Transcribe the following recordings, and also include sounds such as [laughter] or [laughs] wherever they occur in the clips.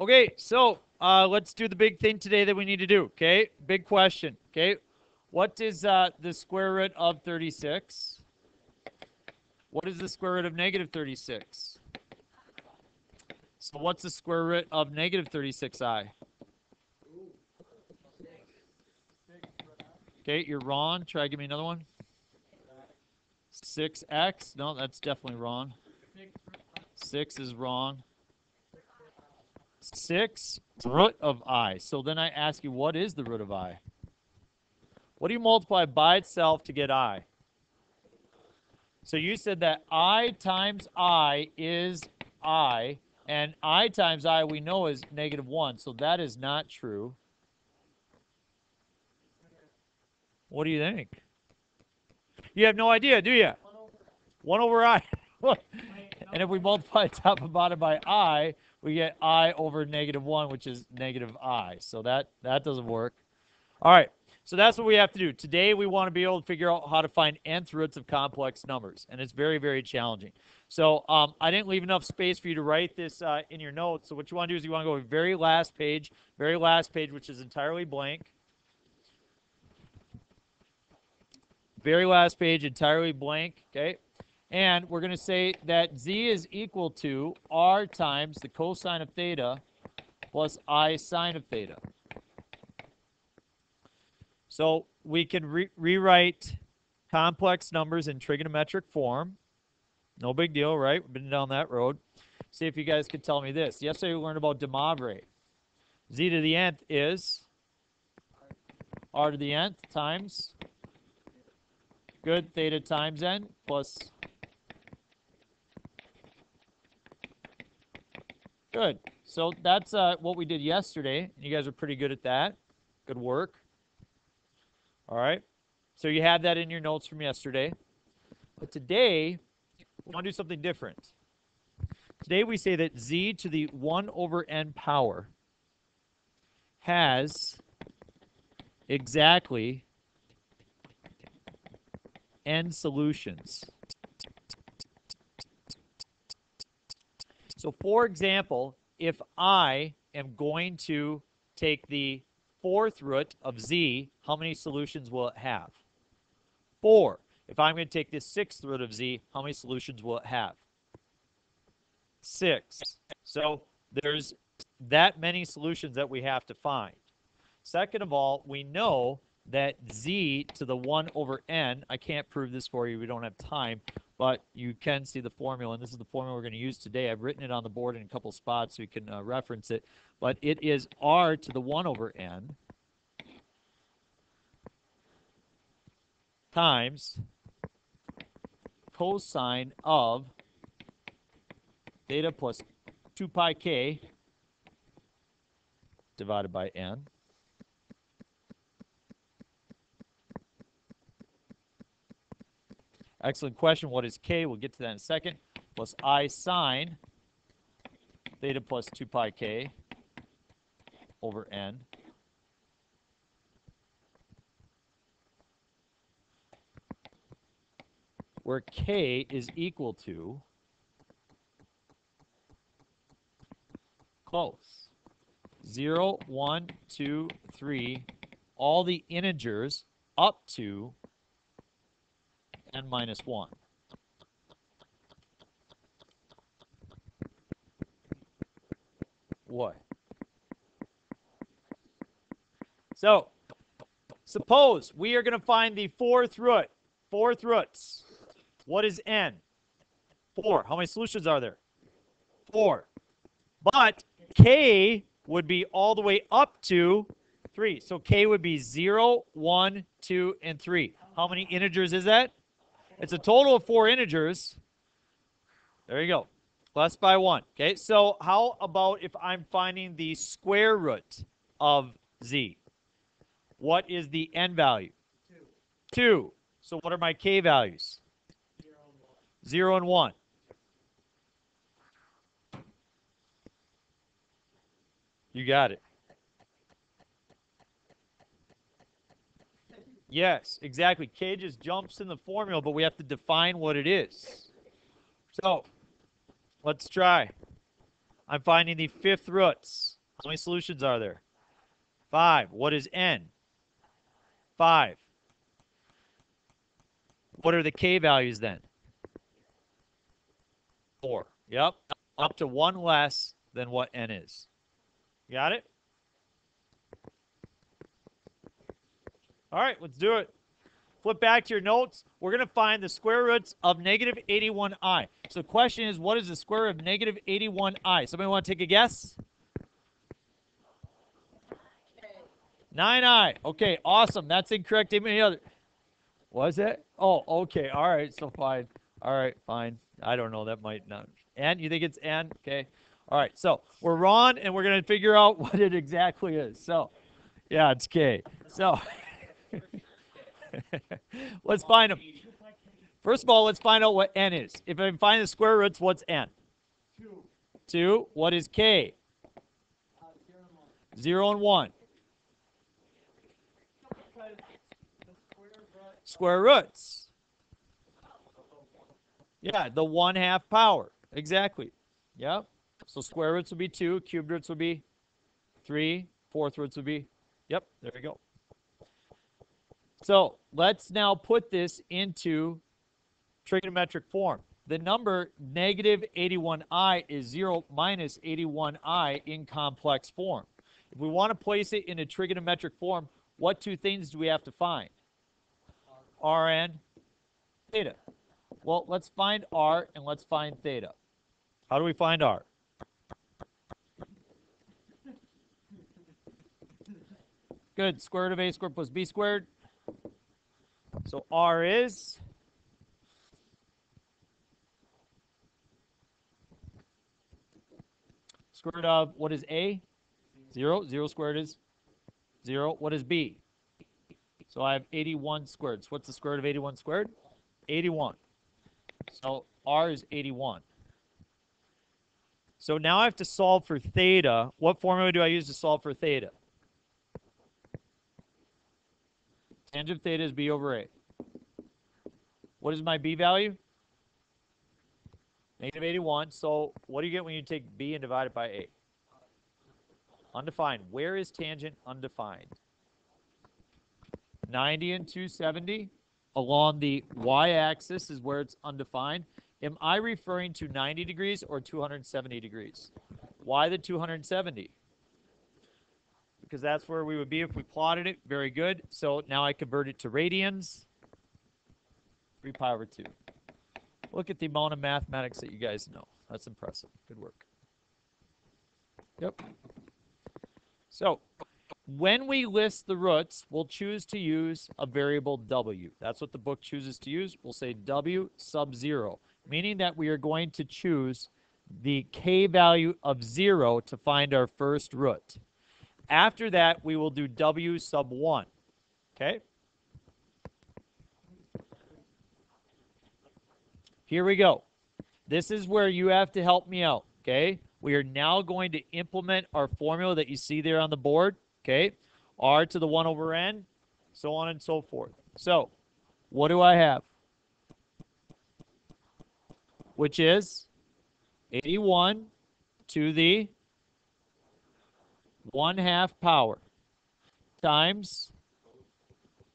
Okay, so uh, let's do the big thing today that we need to do. Okay, big question. Okay, what is uh, the square root of 36? What is the square root of negative 36? So what's the square root of negative 36i? Okay, you're wrong. Try give me another one. 6x. No, that's definitely wrong. 6 is wrong. 6 root of i. So then I ask you, what is the root of i? What do you multiply by itself to get i? So you said that i times i is i, and i times i we know is negative 1, so that is not true. What do you think? You have no idea, do you? 1 over i. [laughs] and if we multiply [laughs] top and bottom by i, we get i over negative 1, which is negative i. So that, that doesn't work. All right, so that's what we have to do. Today we want to be able to figure out how to find nth roots of complex numbers, and it's very, very challenging. So um, I didn't leave enough space for you to write this uh, in your notes. So what you want to do is you want to go to the very last page, very last page, which is entirely blank. Very last page, entirely blank, okay? And we're going to say that z is equal to r times the cosine of theta plus i sine of theta. So we can re rewrite complex numbers in trigonometric form. No big deal, right? We've been down that road. See if you guys could tell me this. Yesterday we learned about de Moivre. z to the nth is r to the nth times good theta times n plus Good. So that's uh, what we did yesterday. You guys are pretty good at that. Good work. All right. So you have that in your notes from yesterday. But today, we want to do something different. Today we say that z to the 1 over n power has exactly n solutions. So for example, if I am going to take the fourth root of z, how many solutions will it have? Four. If I'm going to take the sixth root of z, how many solutions will it have? Six. So there's that many solutions that we have to find. Second of all, we know that z to the 1 over n, I can't prove this for you, we don't have time, but you can see the formula, and this is the formula we're going to use today. I've written it on the board in a couple spots so you can uh, reference it, but it is r to the 1 over n times cosine of theta plus 2 pi k divided by n. Excellent question. What is k? We'll get to that in a second. Plus i sine theta plus 2 pi k over n. Where k is equal to close. 0, 1, 2, 3, all the integers up to n minus 1. What? So, suppose we are going to find the fourth root. Fourth roots. What is n? 4. How many solutions are there? 4. But k would be all the way up to 3. So k would be 0, 1, 2, and 3. How many integers is that? It's a total of four integers. There you go. Less by one. Okay, so how about if I'm finding the square root of z? What is the n value? Two. Two. So what are my k values? Zero and one. Zero and one. You got it. Yes, exactly. K just jumps in the formula, but we have to define what it is. So let's try. I'm finding the fifth roots. How many solutions are there? Five. What is n? Five. What are the k values then? Four. Yep. Up to one less than what n is. Got it? All right, let's do it. Flip back to your notes. We're going to find the square roots of negative 81i. So the question is, what is the square root of negative 81i? Somebody want to take a guess? 9i. Okay, awesome. That's incorrect. Any other? Was it? Oh, okay. All right. So fine. All right, fine. I don't know. That might not. And you think it's n? Okay. All right. So we're wrong, and we're going to figure out [laughs] what it exactly is. So, yeah, it's k. So. [laughs] [laughs] let's find them. First of all, let's find out what n is. If I can find the square roots, what's n? 2. 2. What is k? Uh, 0 and 1. Square roots. Yeah, the 1 half power. Exactly. Yep. So square roots would be 2. Cubed roots would be 3. Fourth roots would be, yep, there we go. So let's now put this into trigonometric form. The number negative 81i is 0 minus 81i in complex form. If we want to place it in a trigonometric form, what two things do we have to find? r and theta. Well, let's find r and let's find theta. How do we find r? Good. Square root of a squared plus b squared so R is square root of what is A? Zero. Zero squared is zero. What is B? So I have 81 squared. So what's the square root of 81 squared? 81. So R is 81. So now I have to solve for theta. What formula do I use to solve for theta? Tangent theta is b over a. What is my b value? Negative 81. So what do you get when you take b and divide it by a? Undefined. Where is tangent undefined? 90 and 270 along the y-axis is where it's undefined. Am I referring to 90 degrees or 270 degrees? Why the 270? Because that's where we would be if we plotted it. Very good. So now I convert it to radians. 3 pi over 2. Look at the amount of mathematics that you guys know. That's impressive. Good work. Yep. So when we list the roots, we'll choose to use a variable w. That's what the book chooses to use. We'll say w sub 0, meaning that we are going to choose the k value of 0 to find our first root. After that, we will do W sub 1. Okay? Here we go. This is where you have to help me out. Okay? We are now going to implement our formula that you see there on the board. Okay? R to the 1 over N, so on and so forth. So, what do I have? Which is 81 to the 1 half power times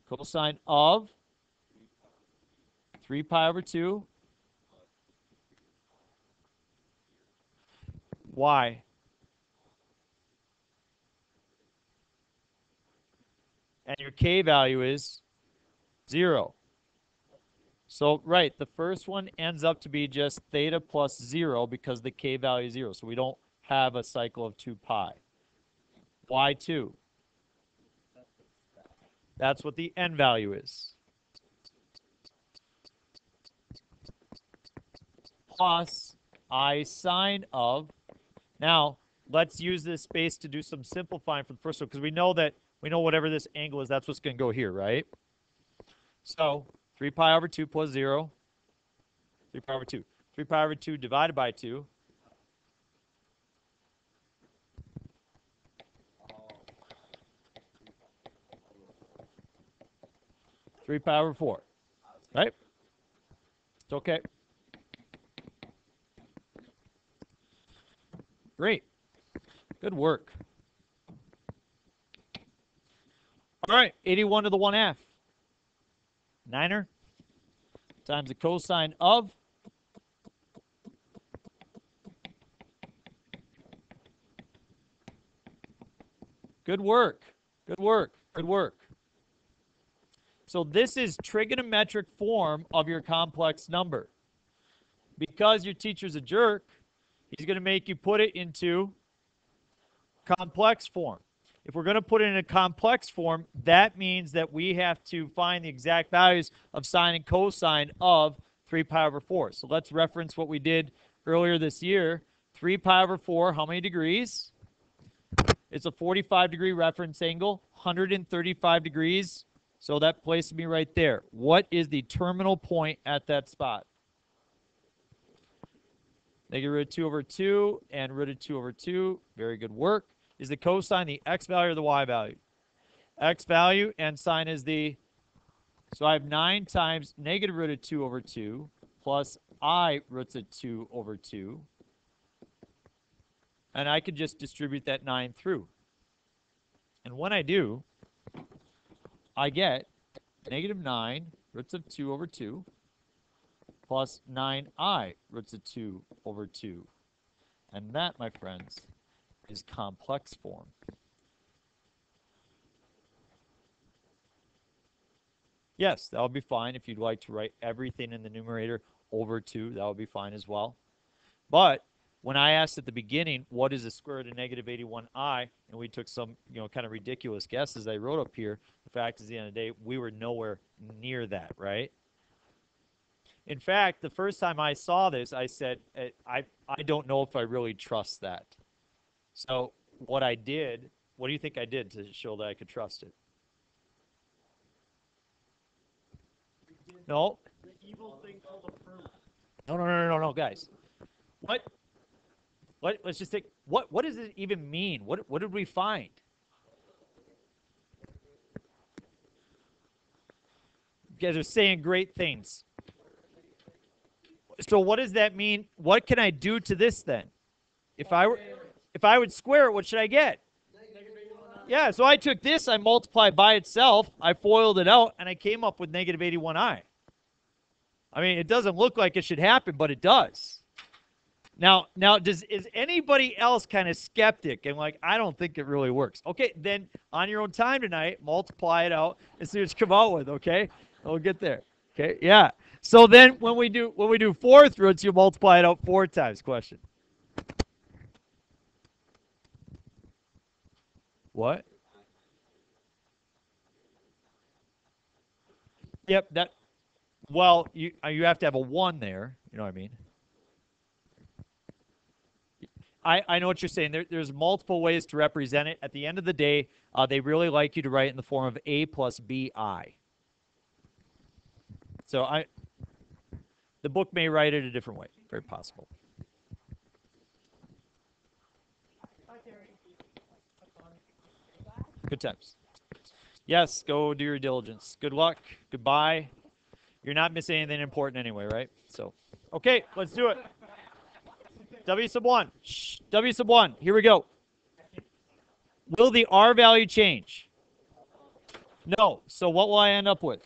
cosine of 3 pi over 2 y. And your k value is 0. So, right, the first one ends up to be just theta plus 0 because the k value is 0. So we don't have a cycle of 2 pi. Y2. That's what the n value is. Plus I sine of. Now, let's use this space to do some simplifying for the first one because we know that we know whatever this angle is, that's what's going to go here, right? So 3 pi over 2 plus 0. 3 pi over 2. 3 pi over 2 divided by 2 3 power 4. Right? It's okay. Great. Good work. All right, 81 to the 1 half. Niner times the cosine of Good work. Good work. Good work. So this is trigonometric form of your complex number. Because your teacher's a jerk, he's going to make you put it into complex form. If we're going to put it in a complex form, that means that we have to find the exact values of sine and cosine of 3 pi over 4. So let's reference what we did earlier this year. 3 pi over 4, how many degrees? It's a 45 degree reference angle, 135 degrees. So that places me right there. What is the terminal point at that spot? Negative root of 2 over 2 and root of 2 over 2. Very good work. Is the cosine the x value or the y value? x value and sine is the, so I have 9 times negative root of 2 over 2 plus i roots of 2 over 2. And I could just distribute that 9 through. And when I do, I get negative 9 roots of 2 over 2 plus 9i roots of 2 over 2. And that, my friends, is complex form. Yes, that would be fine if you'd like to write everything in the numerator over 2. That would be fine as well. But when I asked at the beginning, what is the square root of negative 81i, and we took some, you know, kind of ridiculous guesses I wrote up here, the fact is, at the end of the day, we were nowhere near that, right? In fact, the first time I saw this, I said, eh, I, I don't know if I really trust that. So what I did, what do you think I did to show that I could trust it? No. No, no, no, no, no, no, guys. What? What? Let's just take. What? What does it even mean? What? What did we find? You guys are saying great things. So what does that mean? What can I do to this then? If I were, if I would square it, what should I get? Yeah, so I took this, I multiplied by itself, I FOILed it out, and I came up with negative 81i. I mean, it doesn't look like it should happen, but it does. Now, now, does is anybody else kind of skeptic and like, I don't think it really works? Okay, then on your own time tonight, multiply it out and see what you come out with. Okay, we'll get there. Okay, yeah. So then when we do when we do fourth roots, you multiply it out four times. Question. What? Yep, that well, you uh, you have to have a one there. You know what I mean? I, I know what you're saying. There, there's multiple ways to represent it. At the end of the day, uh, they really like you to write it in the form of a plus bi. So I, the book may write it a different way. Very possible. Good times. Yes, go do your diligence. Good luck. Goodbye. You're not missing anything important anyway, right? So, okay, let's do it. W sub 1. Shh, w sub 1. Here we go. Will the R value change? No. So what will I end up with?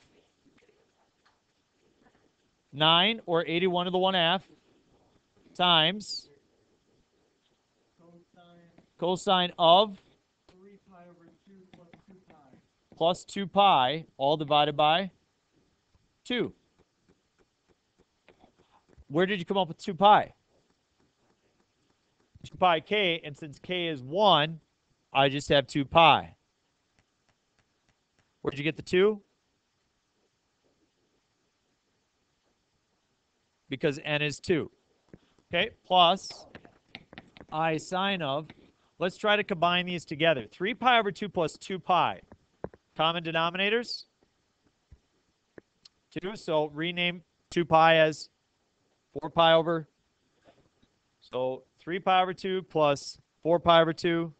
9 or 81 to the 1 half times cosine of 3 pi over 2 plus 2 pi. Plus 2 pi, all divided by 2. Where did you come up with 2 pi? 2 pi k, and since k is 1, I just have 2 pi. Where'd you get the 2? Because n is 2. Okay, plus i sine of, let's try to combine these together. 3 pi over 2 plus 2 pi. Common denominators? 2, so rename 2 pi as 4 pi over. So 3 pi over 2 plus 4 pi over 2,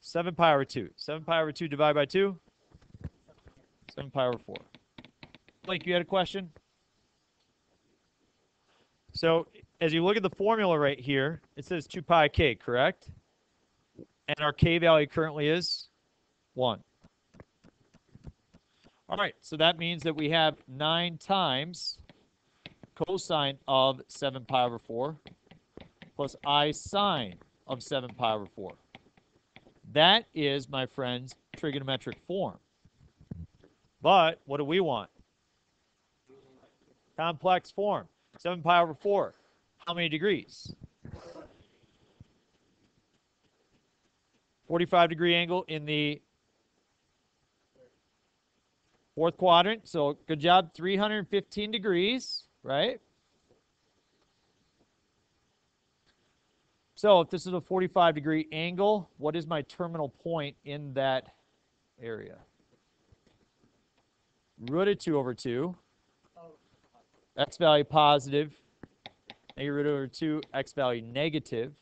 7 pi over 2. 7 pi over 2 divided by 2, 7 pi over 4. Blake, you had a question? So as you look at the formula right here, it says 2 pi k, correct? And our k value currently is 1. All right, so that means that we have 9 times cosine of 7 pi over 4 plus i sine of 7 pi over 4. That is, my friends, trigonometric form. But what do we want? Complex form. 7 pi over 4. How many degrees? 45 degree angle in the fourth quadrant. So good job, 315 degrees, right? So if this is a 45 degree angle, what is my terminal point in that area? Root of 2 over 2. X value positive. Negative root over 2, X value negative.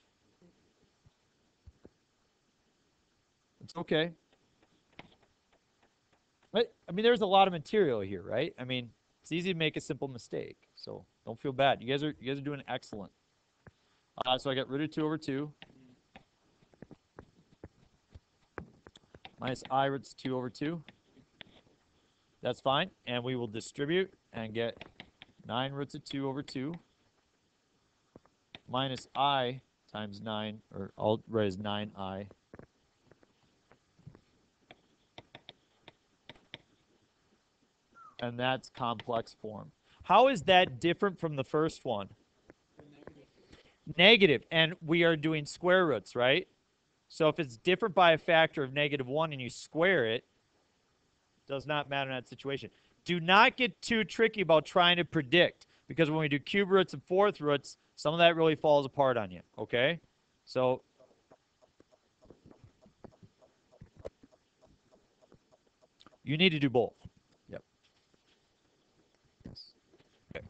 It's okay. But, I mean, there's a lot of material here, right? I mean, it's easy to make a simple mistake. So don't feel bad. You guys are you guys are doing excellent. Uh, so I get root of 2 over 2. Minus i roots 2 over 2. That's fine. And we will distribute and get 9 roots of 2 over 2 minus i times 9, or I'll write as 9i. And that's complex form. How is that different from the first one? Negative. And we are doing square roots, right? So if it's different by a factor of negative 1 and you square it, does not matter in that situation. Do not get too tricky about trying to predict because when we do cube roots and fourth roots, some of that really falls apart on you, okay? So you need to do both. Yep. Okay.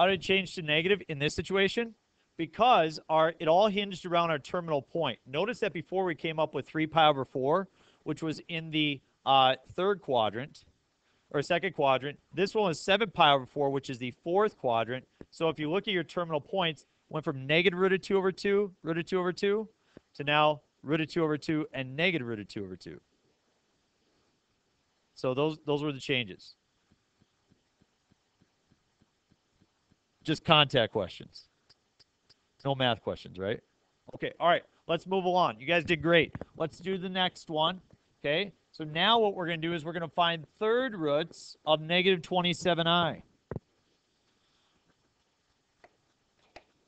How did it change to negative in this situation? Because our it all hinged around our terminal point. Notice that before we came up with 3 pi over 4, which was in the uh, third quadrant, or second quadrant. This one was 7 pi over 4, which is the fourth quadrant. So if you look at your terminal points, went from negative root of 2 over 2, root of 2 over 2, to now root of 2 over 2 and negative root of 2 over 2. So those those were the changes. Just contact questions. No math questions, right? Okay, all right. Let's move along. You guys did great. Let's do the next one. Okay, so now what we're going to do is we're going to find third roots of negative 27i.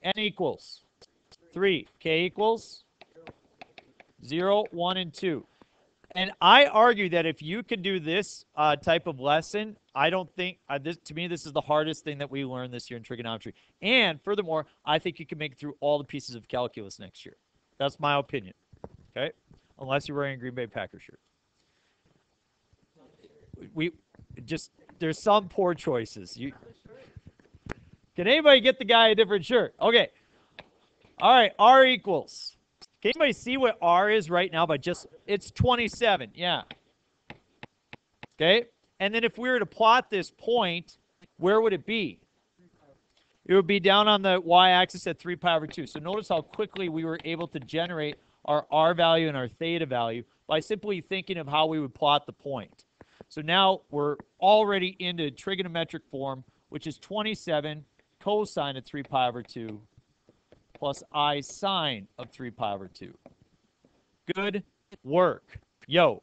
n equals 3. k equals 0, 1, and 2. And I argue that if you could do this uh, type of lesson, I don't think, uh, this, to me, this is the hardest thing that we learned this year in trigonometry. And furthermore, I think you can make it through all the pieces of calculus next year. That's my opinion. Okay? Unless you're wearing a Green Bay Packers shirt. We just, there's some poor choices. You, can anybody get the guy a different shirt? Okay. All right, R equals. Can anybody see what R is right now by just, it's 27, yeah. Okay, and then if we were to plot this point, where would it be? It would be down on the y-axis at 3 pi over 2. So notice how quickly we were able to generate our R value and our theta value by simply thinking of how we would plot the point. So now we're already into trigonometric form, which is 27 cosine of 3 pi over 2 plus I sine of 3 pi over 2. Good work. Yo.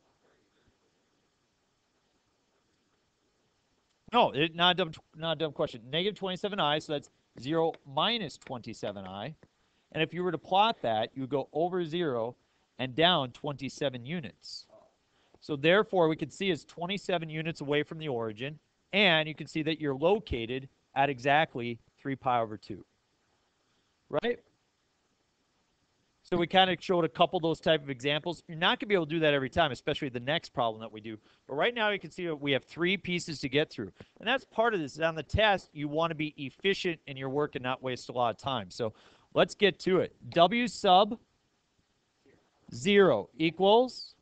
No, it, not, a dumb, not a dumb question. Negative 27i, so that's 0 minus 27i. And if you were to plot that, you would go over 0 and down 27 units. So therefore, we can see it's 27 units away from the origin, and you can see that you're located at exactly 3 pi over 2. Right? So we kind of showed a couple of those type of examples. You're not going to be able to do that every time, especially the next problem that we do. But right now you can see that we have three pieces to get through. And that's part of this. On the test, you want to be efficient in your work and not waste a lot of time. So let's get to it. W sub 0 equals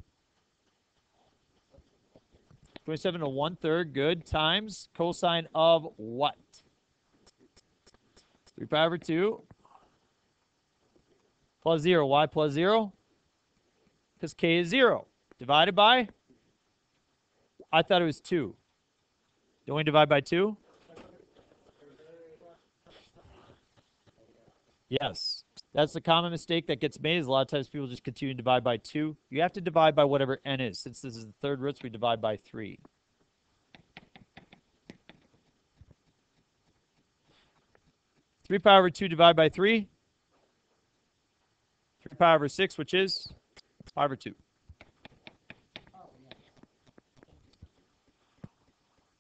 27 to 1 third, good, times cosine of what? 3 pi over 2 plus 0. Why plus 0? Because k is 0. Divided by? I thought it was 2. Don't we divide by 2? Yes. That's the common mistake that gets made is a lot of times people just continue to divide by 2. You have to divide by whatever n is. Since this is the third roots, we divide by 3. Three pi over two divided by three. Pi over six, which is pi over two.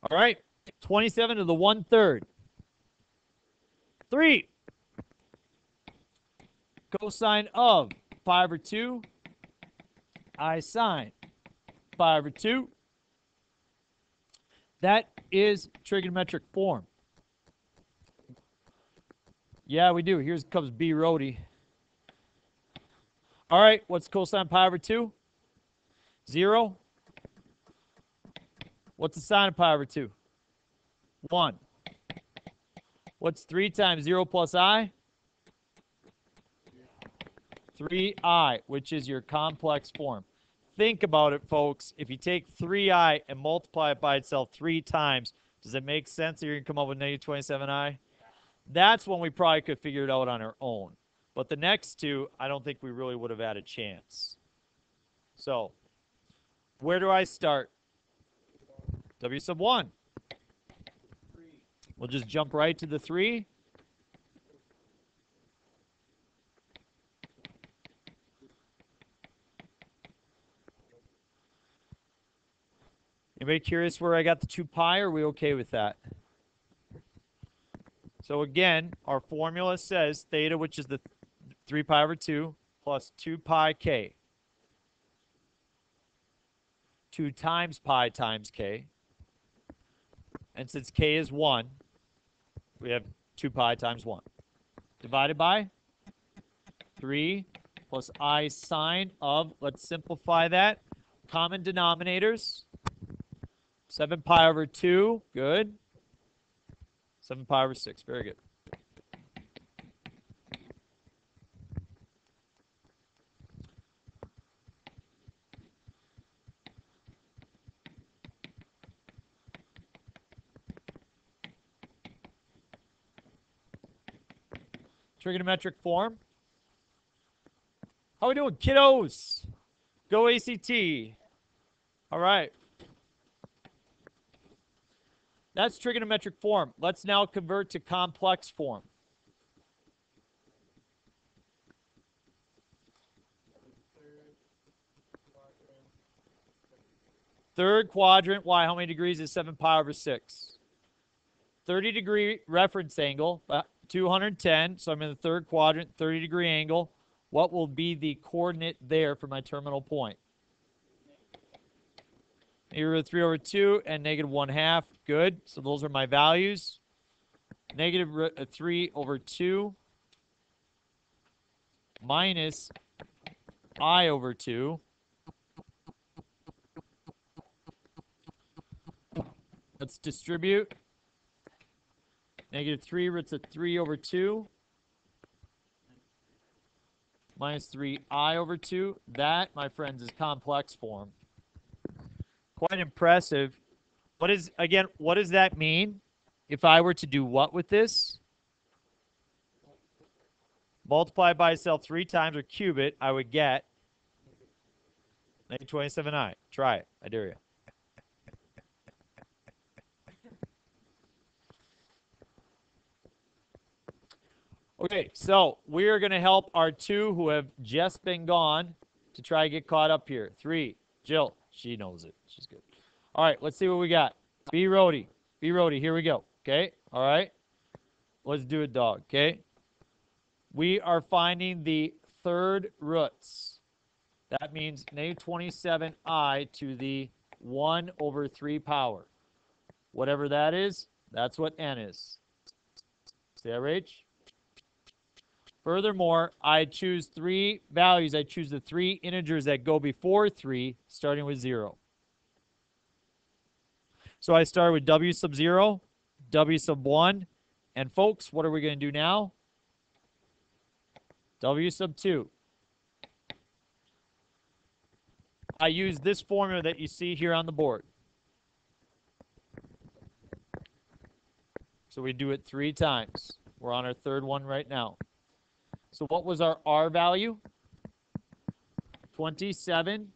All right, 27 to the one third. Three. Cosine of 5 over two. I sine 5 over two. That is trigonometric form. Yeah, we do. Here comes B Rody. All right, what's cosine pi over 2? 0. What's the sine of pi over 2? 1. What's 3 times 0 plus i? 3i, which is your complex form. Think about it, folks. If you take 3i and multiply it by itself three times, does it make sense that you're going to come up with negative 27i? That's when we probably could figure it out on our own. But the next two, I don't think we really would have had a chance. So, where do I start? W sub 1. We'll just jump right to the 3. Anybody curious where I got the 2 pi? Are we okay with that? So again, our formula says theta, which is the 3 pi over 2, plus 2 pi k. 2 times pi times k. And since k is 1, we have 2 pi times 1. Divided by 3 plus i sine of, let's simplify that, common denominators. 7 pi over 2, good. 7 pi over 6. Very good. Trigonometric form. How are we doing, kiddos? Go ACT. All right. That's trigonometric form. Let's now convert to complex form. Third quadrant, why? How many degrees is 7 pi over 6? 30 degree reference angle, 210. So I'm in the third quadrant, 30 degree angle. What will be the coordinate there for my terminal point? Negative 3 over 2 and negative 1 half. Good. So those are my values. Uh, 3 over 2 minus i over 2. Let's distribute. Negative 3 roots of 3 over 2 minus 3i over 2. That, my friends, is complex form. Quite impressive. What is, again, what does that mean? If I were to do what with this? Multiply by itself three times or cube it, I would get negative 27i. Try it. I dare you. Okay, so we are going to help our two who have just been gone to try to get caught up here. Three, Jill. She knows it. She's good. All right, let's see what we got. B roadie. B roadie. Here we go. Okay. All right. Let's do it, dog. Okay. We are finding the third roots. That means negative 27i to the 1 over 3 power. Whatever that is, that's what n is. Rach? Furthermore, I choose three values. I choose the three integers that go before 3, starting with 0. So I start with w sub 0, w sub 1, And folks, what are we going to do now? W sub 2. I use this formula that you see here on the board. So we do it three times. We're on our third one right now. So what was our R value? 27.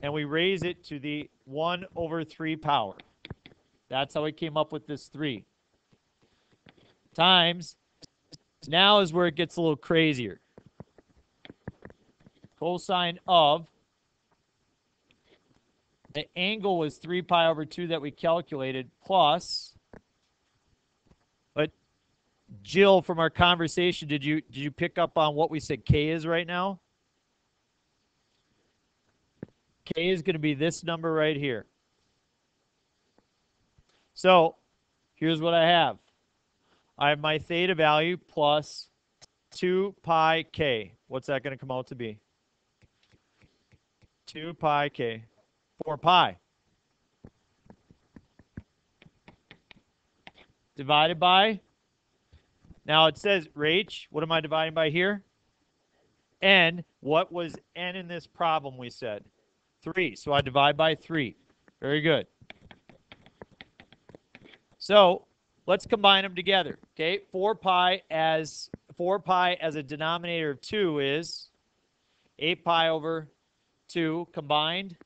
And we raise it to the 1 over 3 power. That's how we came up with this 3. Times. Now is where it gets a little crazier. Cosine of the angle was 3 pi over 2 that we calculated plus Jill from our conversation did you did you pick up on what we said k is right now? K is going to be this number right here. So here's what I have. I have my theta value plus 2 pi k. What's that going to come out to be? 2 pi k. 4 pi. Divided by, now it says Rach, what am I dividing by here? N, what was N in this problem we said? 3, so I divide by 3. Very good. So let's combine them together. Okay, 4 pi as 4 pi as a denominator of 2 is 8 pi over 2 combined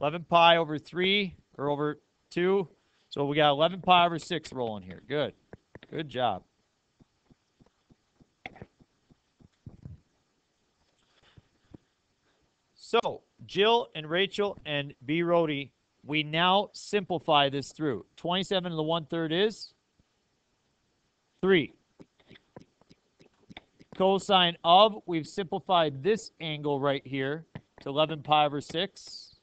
11 pi over 3 or over 2. So we got 11 pi over 6 rolling here. Good. Good job. So Jill and Rachel and B. Rody, we now simplify this through. 27 to the 1 third is 3. Cosine of, we've simplified this angle right here to 11 pi over 6.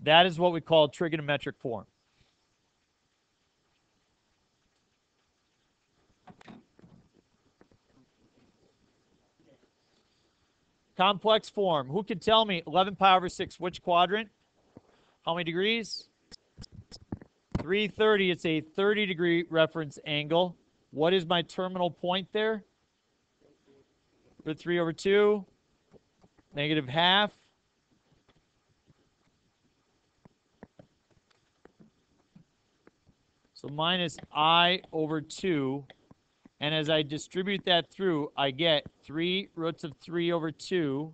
That is what we call trigonometric form. Complex form. Who can tell me 11 pi over 6, which quadrant? How many degrees? 330. It's a 30 degree reference angle. What is my terminal point there? Root 3 over 2. Negative half. So minus i over 2. And as I distribute that through, I get 3 roots of 3 over 2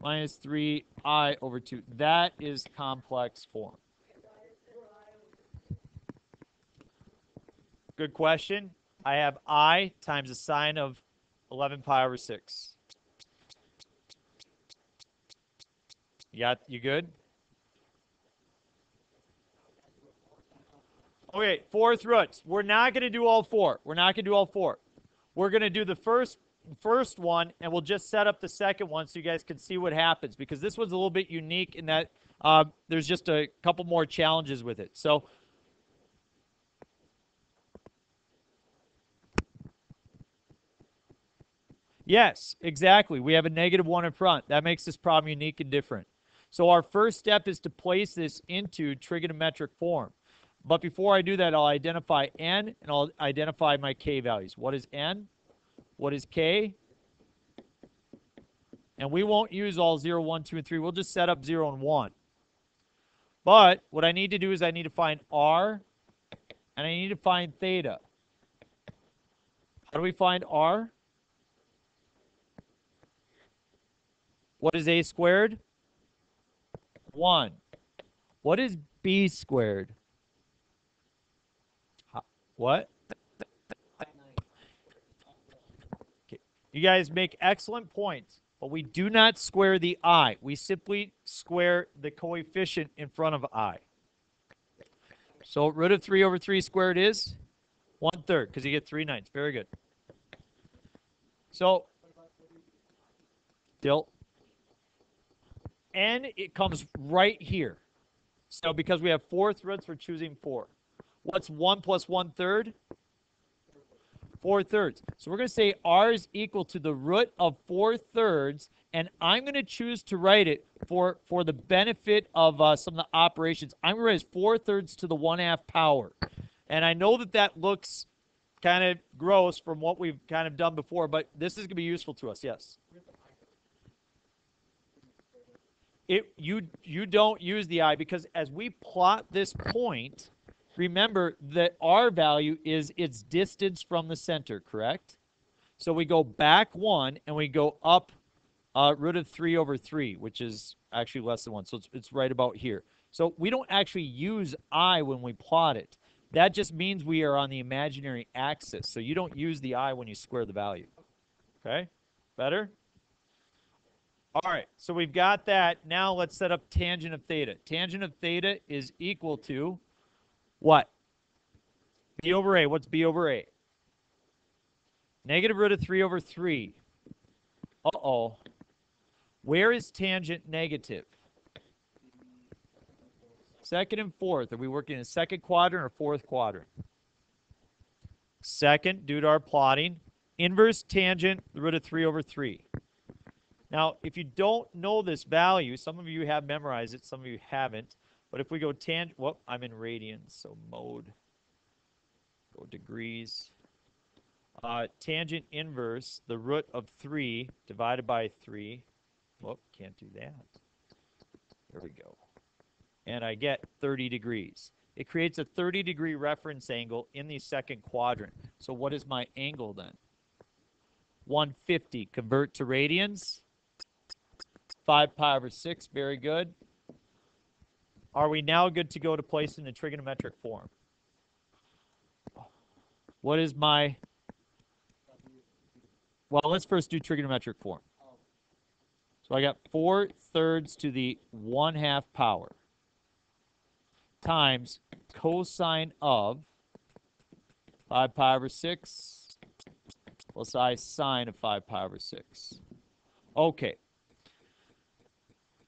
minus 3i over 2. That is complex form. Good question. I have i times the sine of 11 pi over 6. You got you good? Okay, fourth roots. We're not going to do all four. We're not going to do all four. We're going to do the first first one, and we'll just set up the second one so you guys can see what happens because this one's a little bit unique in that uh, there's just a couple more challenges with it. So. Yes, exactly. We have a negative one in front. That makes this problem unique and different. So our first step is to place this into trigonometric form. But before I do that, I'll identify n and I'll identify my k values. What is n? What is k? And we won't use all 0, 1, 2, and 3. We'll just set up 0 and 1. But what I need to do is I need to find r and I need to find theta. How do we find r? What is a squared? 1. What is b squared? What? You guys make excellent points, but we do not square the i. We simply square the coefficient in front of i. So root of 3 over 3 squared is 1 third, because you get 3 ninths. Very good. So, still, n, it comes right here. So because we have four roots, we're choosing 4. What's 1 plus 1 third? 4 thirds. So we're going to say r is equal to the root of 4 thirds, and I'm going to choose to write it for for the benefit of uh, some of the operations. I'm going to write as four thirds to the one half power, and I know that that looks kind of gross from what we've kind of done before, but this is going to be useful to us. Yes. It you you don't use the i because as we plot this point, remember that r value is its distance from the center, correct? So we go back one and we go up uh, root of 3 over 3, which is actually less than 1. So it's, it's right about here. So we don't actually use i when we plot it. That just means we are on the imaginary axis. So you don't use the i when you square the value. Okay? Better? All right, so we've got that. Now let's set up tangent of theta. Tangent of theta is equal to what? b over a. What's b over a? Negative root of 3 over 3. Uh-oh. Where is tangent negative? Second and fourth. Are we working in second quadrant or fourth quadrant? Second, due to our plotting. Inverse tangent, the root of 3 over 3. Now, if you don't know this value, some of you have memorized it, some of you haven't. But if we go tan, well, I'm in radians, so mode, go degrees. Uh, tangent inverse, the root of 3 divided by 3. Whoop, can't do that. There we go. And I get 30 degrees. It creates a 30 degree reference angle in the second quadrant. So what is my angle then? 150. Convert to radians. 5 pi over 6. Very good. Are we now good to go to place in the trigonometric form? What is my... Well, let's first do trigonometric form. So I got 4 thirds to the 1 half power times cosine of 5 pi over 6 plus i sine of 5 pi over 6. Okay.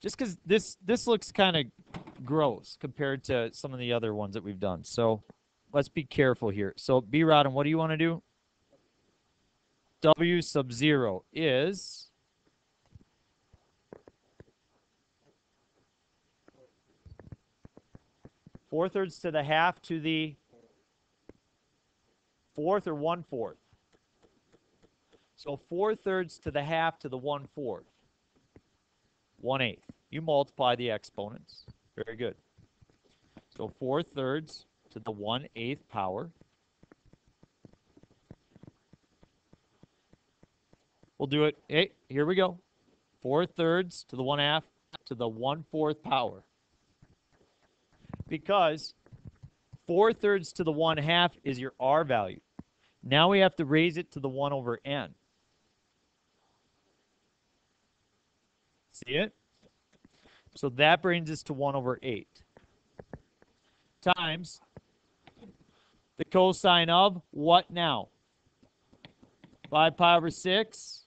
Just because this, this looks kind of gross compared to some of the other ones that we've done. So let's be careful here. So B Rodden, what do you want to do? W sub 0 is 4 thirds to the half to the fourth or one fourth. So 4 thirds to the half to the one fourth. One eighth. You multiply the exponents. Very good. So 4 thirds to the one eighth power. We'll do it. Hey, here we go. 4 thirds to the one half to the one fourth power because 4 thirds to the 1 half is your R value. Now we have to raise it to the 1 over n. See it? So that brings us to 1 over 8 times the cosine of what now? 5 pi over 6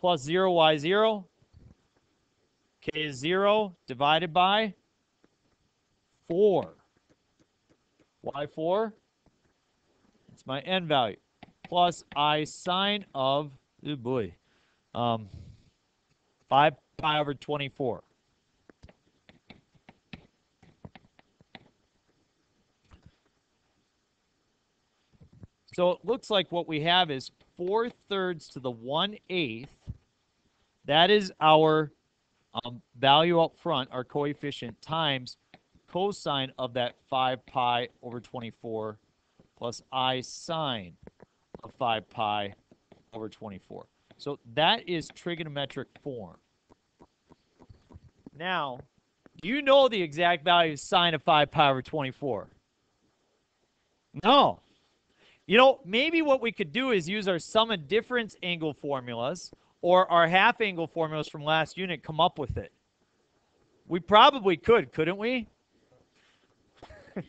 plus 0 y 0. K is 0 divided by 4. Y 4? It's my n value. Plus I sine of, oh boy, um, 5 pi over 24. So it looks like what we have is 4 thirds to the 1 eighth. That is our um, value up front, our coefficient, times cosine of that 5 pi over 24 plus I sine of 5 pi over 24. So that is trigonometric form. Now, do you know the exact value of sine of 5 pi over 24? No. You know, maybe what we could do is use our sum of difference angle formulas or our half angle formulas from last unit, come up with it. We probably could, couldn't we? [laughs]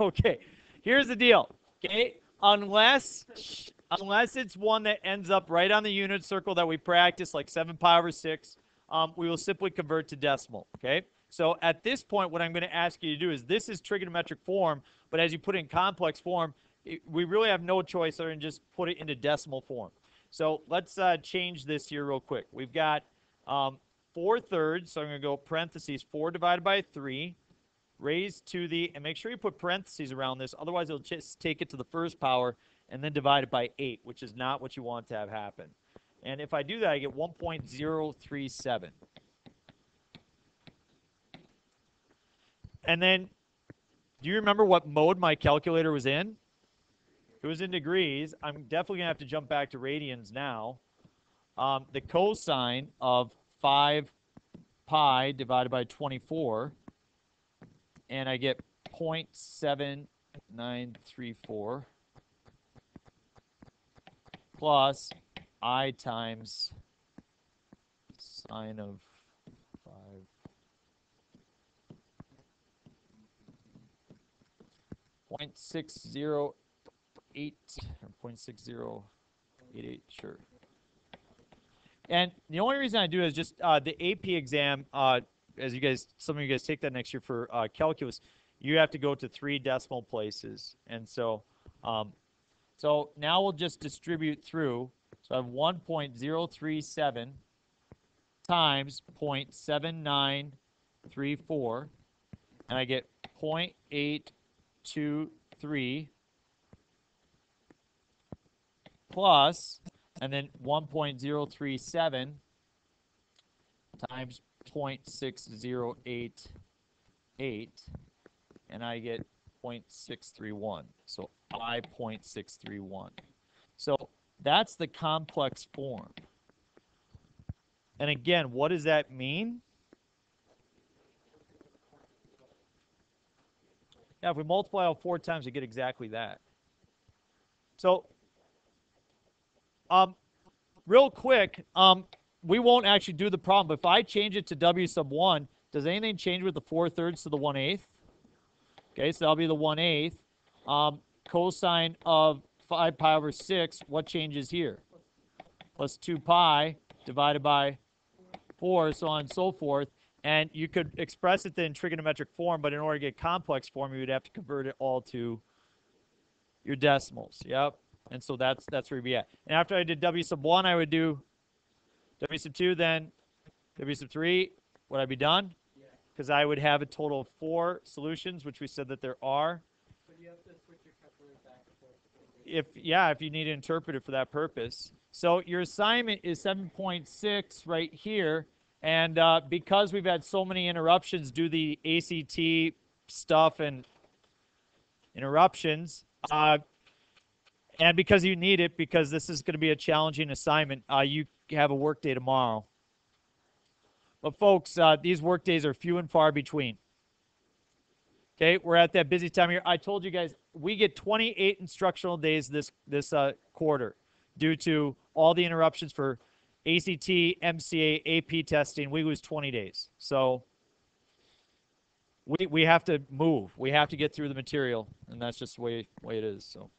okay, here's the deal. Okay, unless unless it's one that ends up right on the unit circle that we practice, like 7 pi over 6, um, we will simply convert to decimal. Okay, so at this point, what I'm going to ask you to do is this is trigonometric form, but as you put in complex form, it, we really have no choice other than just put it into decimal form. So let's uh, change this here real quick. We've got um, 4 thirds, so I'm going to go parentheses 4 divided by 3 raised to the, and make sure you put parentheses around this, otherwise it'll just take it to the first power and then divide it by 8, which is not what you want to have happen. And if I do that, I get 1.037. And then, do you remember what mode my calculator was in? It was in degrees. I'm definitely to have to jump back to radians now. Um, the cosine of 5 pi divided by 24, and I get 0.7934 plus i times sine of 5 point six zero eight or point six zero eight eight sure. And the only reason I do is just uh, the AP exam. Uh, as you guys, some of you guys take that next year for uh, calculus, you have to go to three decimal places, and so, um, so now we'll just distribute through. So I have 1.037 times 0.7934, and I get 0.823 plus, and then 1.037 times 0.6088, and I get 0.631. So I 0.631. So that's the complex form. And again, what does that mean? Now, if we multiply all four times, we get exactly that. So, um, real quick, um, we won't actually do the problem, but if I change it to W sub 1, does anything change with the 4 thirds to the 1 eighth? Okay, so that'll be the 1 eighth. Um, cosine of 5 pi over 6, what changes here? Plus 2 pi divided by 4, so on and so forth. And you could express it in trigonometric form, but in order to get complex form, you would have to convert it all to your decimals. Yep. And so that's that's where we'd be at. And after I did W sub 1, I would do W sub 2, then W sub 3. Would I be done? Because I would have a total of four solutions, which we said that there are. If yeah, if you need to interpret it for that purpose. So your assignment is 7.6 right here, and uh, because we've had so many interruptions due to the ACT stuff and interruptions, uh, and because you need it, because this is going to be a challenging assignment, uh, you have a work day tomorrow. But folks, uh, these work days are few and far between. Okay, we're at that busy time here. I told you guys we get 28 instructional days this this uh, quarter due to all the interruptions for ACT, MCA, AP testing. We lose 20 days. So we we have to move. We have to get through the material, and that's just the way way it is. So.